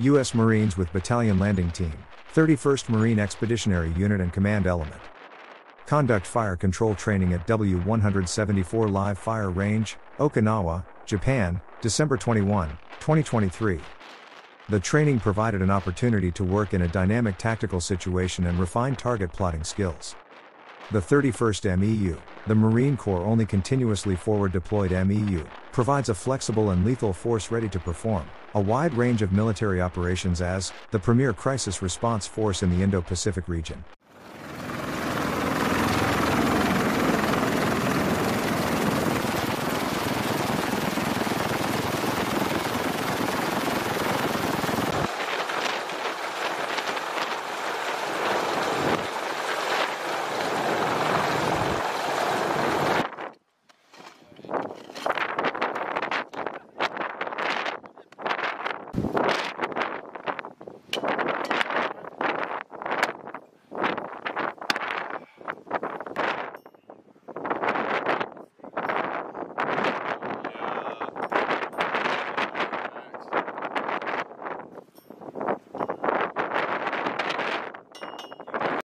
U.S. Marines with Battalion Landing Team, 31st Marine Expeditionary Unit and Command Element. Conduct fire control training at W 174 Live Fire Range, Okinawa, Japan, December 21, 2023. The training provided an opportunity to work in a dynamic tactical situation and refine target plotting skills. The 31st MEU, the Marine Corps only continuously forward deployed MEU, provides a flexible and lethal force ready to perform a wide range of military operations as the premier crisis response force in the Indo Pacific region.